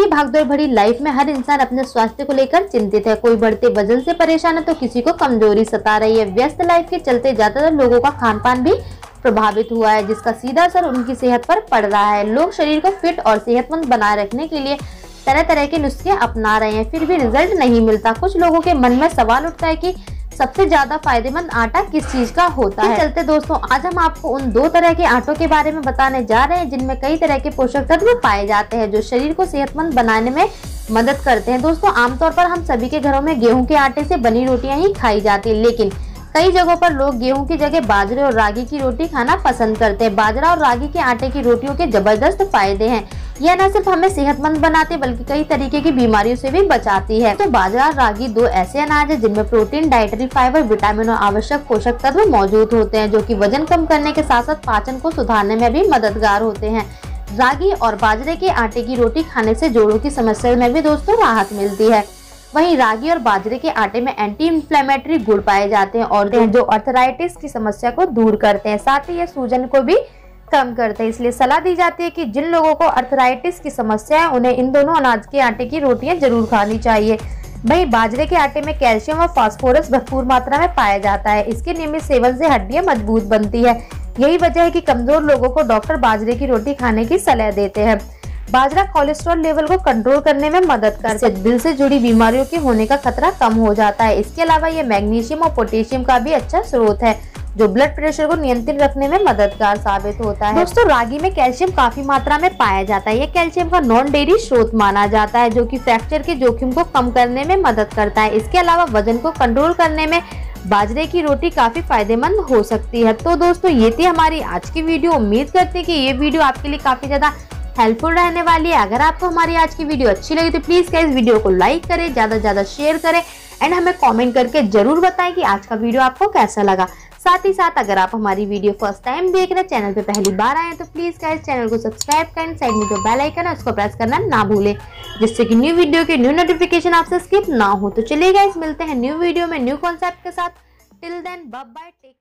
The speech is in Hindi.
की भागदौड़ भरी लाइफ में हर इंसान अपने स्वास्थ्य को लेकर चिंतित है। कोई बढ़ते वज़न से परेशान है तो किसी को कमज़ोरी सता रही है। व्यस्त लाइफ के चलते ज़्यादातर लोगों का खान पान भी प्रभावित हुआ है, जिसका सीधा असर उनकी सेहत पर पड़ रहा है। लोग शरीर को फिट और सेहतमंद बनाए रखने के लिए तरह तरह के नुस्खे अपना रहे हैं, फिर भी रिज़ल्ट नहीं मिलता। कुछ लोगों के मन में सवाल उठता है कि सबसे ज़्यादा फ़ायदेमंद आटा किस चीज़ का होता है? चलते दोस्तों आज हम आपको उन दो तरह के आटों के बारे में बताने जा रहे हैं जिनमें कई तरह के पोषक तत्व पाए जाते हैं जो शरीर को सेहतमंद बनाने में मदद करते हैं। दोस्तों आमतौर पर हम सभी के घरों में गेहूँ के आटे से बनी रोटियाँ ही खाई जाती है लेकिन कई जगहों पर लोग गेहूँ की जगह बाजरे और रागी की रोटी खाना पसंद करते हैं। बाजरा और रागी के आटे की रोटियों के ज़बरदस्त फ़ायदे हैं। यह न सिर्फ़ हमें सेहतमंद बनाती है बल्कि कई तरीके की बीमारियों से भी बचाती है। तो बाजरा, रागी दो ऐसे अनाज है जिनमें प्रोटीन डाइटरी फाइबर विटामिन और आवश्यक पोषक तत्व मौजूद होते हैं, जो की वज़न कम करने के साथ साथ पाचन को सुधारने में भी मददगार होते हैं। रागी और बाजरे के आटे की रोटी खाने से जोड़ों की समस्या में भी दोस्तों राहत मिलती है। वहीं रागी और बाजरे के आटे में एंटी इंफ्लेमेटरी गुड़ पाए जाते हैं और जो अर्थराइटिस की समस्या को दूर करते हैं। साथ ही ये सूजन को भी कम करते हैं। इसलिए सलाह दी जाती है कि जिन लोगों को अर्थराइटिस की समस्या है, उन्हें इन दोनों अनाज के आटे की रोटियाँ ज़रूर खानी चाहिए। वही बाजरे के आटे में कैल्शियम और फास्फोरस भरपूर मात्रा में पाया जाता है। इसके नियमित सेवन से हड्डियाँ मज़बूत बनती है। यही वजह है कि कमज़ोर लोगों को डॉक्टर बाजरे की रोटी खाने की सलाह देते हैं। बाजरा कोलेस्ट्रॉल लेवल को कंट्रोल करने में मदद करता है। दिल से जुड़ी बीमारियों के होने का खतरा कम हो जाता है। इसके अलावा ये मैग्नीशियम और पोटेशियम का भी अच्छा स्रोत है। जो ब्लड प्रेशर को नियंत्रित रखने में मददगार साबित होता है। दोस्तों, रागी में कैल्शियम काफ़ी मात्रा में पाया जाता है। ये कैल्शियम का नॉन डेयरी स्रोत माना जाता है, जो कि फ्रैक्चर के जोखिम को कम करने में मदद करता है। इसके अलावा वज़न को कंट्रोल करने में बाजरे की रोटी काफ़ी फ़ायदेमंद हो सकती है। तो दोस्तों, ये थी हमारी आज की वीडियो। उम्मीद करते हैं कि ये वीडियो आपके लिए काफ़ी ज़्यादा हेल्पफुल रहने वाली है। अगर आपको हमारी आज की वीडियो अच्छी लगी तो प्लीज़ क्या इस वीडियो को लाइक करें, ज़्यादा से ज़्यादा शेयर करें। एंड हमें कमेंट करके ज़रूर बताएँ कि आज का वीडियो आपको कैसा लगा। साथ ही साथ अगर आप हमारी वीडियो फ़र्स्ट टाइम देख रहे हैं, चैनल पे पहली बार आए तो प्लीज़ का चैनल को सब्सक्राइब करें साइड में जो बेल आइकन है, उसको प्रेस करना ना भूलें, जिससे कि न्यू वीडियो के न्यू नोटिफिकेशन आपसे स्किप ना हो। तो चलिए गाइस मिलते हैं न्यू वीडियो में न्यू कॉन्सेप्ट के साथ। Till then bye take